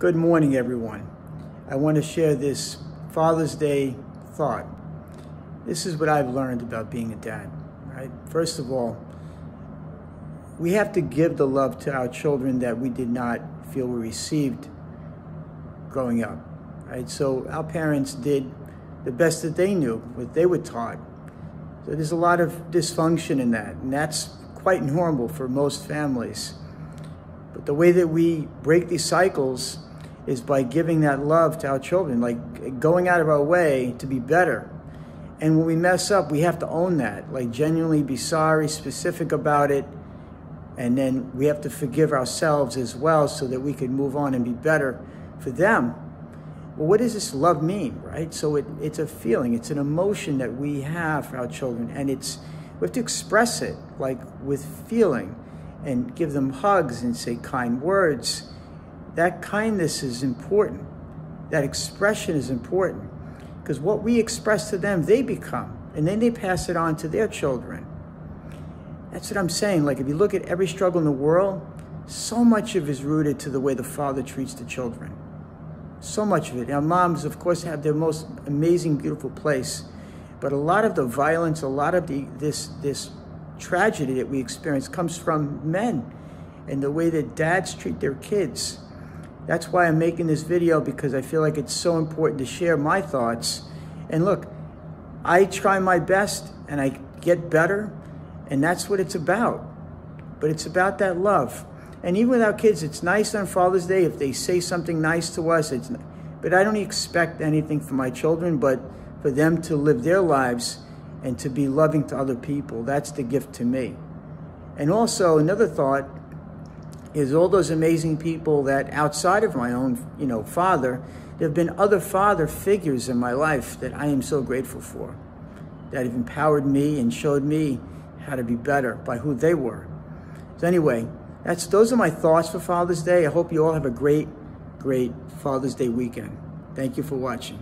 Good morning, everyone. I want to share this Father's Day thought. This is what I've learned about being a dad, right? First of all, we have to give the love to our children that we did not feel we received growing up, right? So our parents did the best that they knew, what they were taught. So there's a lot of dysfunction in that, and that's quite normal for most families. But the way that we break these cycles is by giving that love to our children, like going out of our way to be better. And when we mess up, we have to own that, like genuinely be sorry, specific about it. And then we have to forgive ourselves as well so that we can move on and be better for them. Well, what does this love mean, right? So it, it's a feeling, it's an emotion that we have for our children, and it's we have to express it like with feeling and give them hugs and say kind words that kindness is important. That expression is important. Because what we express to them, they become. And then they pass it on to their children. That's what I'm saying. Like, if you look at every struggle in the world, so much of it is rooted to the way the father treats the children. So much of it. Now, moms, of course, have their most amazing, beautiful place. But a lot of the violence, a lot of the, this, this tragedy that we experience comes from men and the way that dads treat their kids. That's why I'm making this video because I feel like it's so important to share my thoughts. And look, I try my best and I get better, and that's what it's about. But it's about that love. And even with our kids, it's nice on Father's Day if they say something nice to us. It's, but I don't expect anything from my children, but for them to live their lives and to be loving to other people. That's the gift to me. And also, another thought is all those amazing people that outside of my own, you know, father, there have been other father figures in my life that I am so grateful for, that have empowered me and showed me how to be better by who they were. So anyway, that's those are my thoughts for Father's Day. I hope you all have a great, great Father's Day weekend. Thank you for watching.